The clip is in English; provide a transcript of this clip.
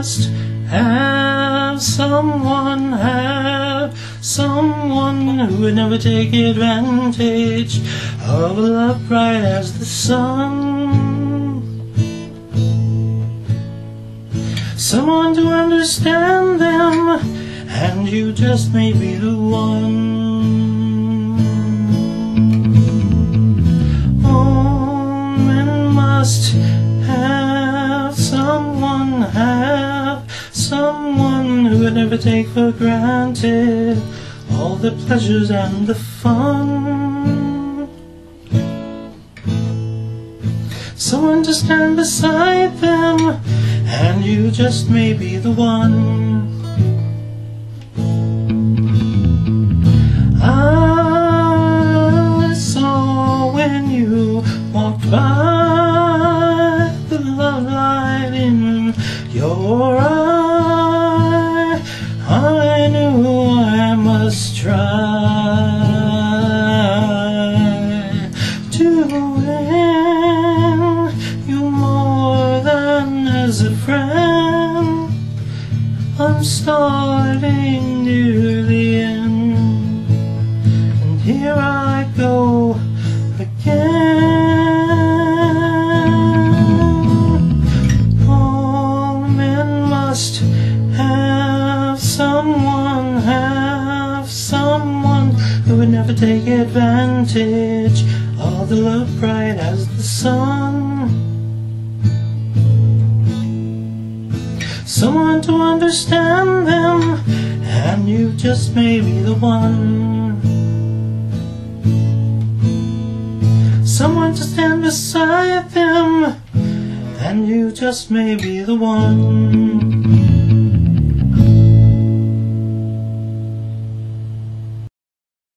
must have someone, have someone who would never take advantage of love bright as the sun. Someone to understand them, and you just may be the one. must have someone have someone who would never take for granted all the pleasures and the fun. Someone to stand beside them, and you just may be the one. I saw when you walked by the love light in your eye. I'm starting near the end, and here I go again. All men must have someone, have someone who would never take advantage of the love bright as the sun. Someone to understand them, and you just may be the one. Someone to stand beside them, and you just may be the one.